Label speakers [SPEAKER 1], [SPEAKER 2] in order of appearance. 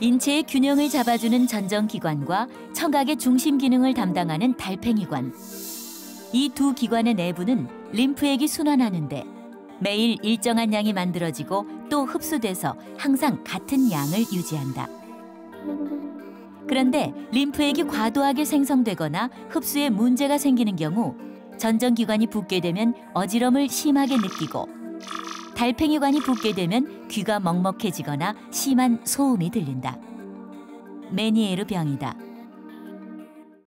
[SPEAKER 1] 인체의 균형을 잡아주는 전정기관과 청각의 중심 기능을 담당하는 달팽이관. 이 두 기관의 내부는 림프액이 순환하는데 매일 일정한 양이 만들어지고 또 흡수돼서 항상 같은 양을 유지한다. 그런데 림프액이 과도하게 생성되거나 흡수에 문제가 생기는 경우 전정기관이 붓게 되면 어지럼을 심하게 느끼고 달팽이관이 붓게 되면 귀가 먹먹해지거나 심한 소음이 들린다. 메니에르 병이다.